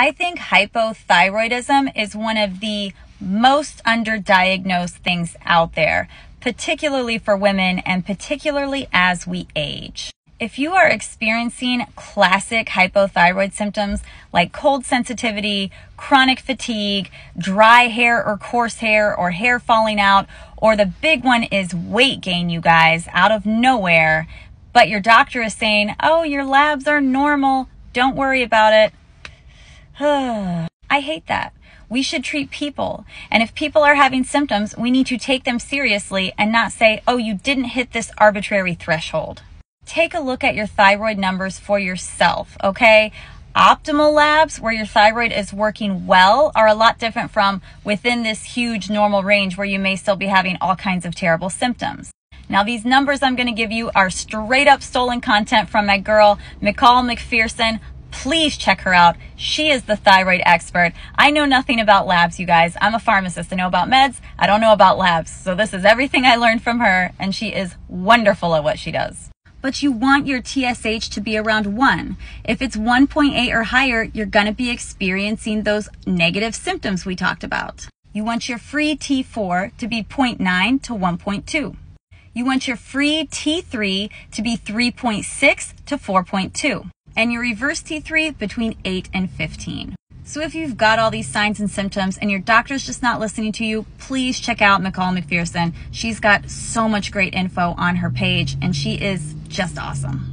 I think hypothyroidism is one of the most underdiagnosed things out there, particularly for women and particularly as we age. If you are experiencing classic hypothyroid symptoms like cold sensitivity, chronic fatigue, dry hair or coarse hair, or hair falling out, or the big one is weight gain, you guys, out of nowhere, but your doctor is saying, oh, your labs are normal, don't worry about it. I hate that. We should treat people. And if people are having symptoms, we need to take them seriously and not say, oh, you didn't hit this arbitrary threshold. Take a look at your thyroid numbers for yourself, okay? Optimal labs where your thyroid is working well are a lot different from within this huge normal range where you may still be having all kinds of terrible symptoms. Now, these numbers I'm going to give you are straight up stolen content from my girl, McCall McPherson please check her out. She is the thyroid expert. I know nothing about labs, you guys. I'm a pharmacist. I know about meds. I don't know about labs. So this is everything I learned from her, and she is wonderful at what she does. But you want your TSH to be around 1. If it's 1.8 or higher, you're going to be experiencing those negative symptoms we talked about. You want your free T4 to be 0.9 to 1.2. You want your free T3 to be 3.6 to 4.2 and your reverse T3 between 8 and 15. So if you've got all these signs and symptoms and your doctor's just not listening to you, please check out McCall McPherson. She's got so much great info on her page and she is just awesome.